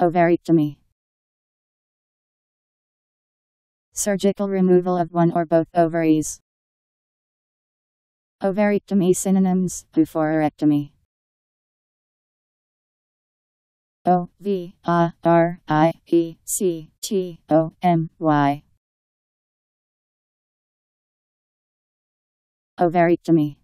Ovariectomy. Surgical removal of one or both ovaries. Ovariectomy synonyms, oophorectomy. O V A R I E C T O M Y. Ovariectomy.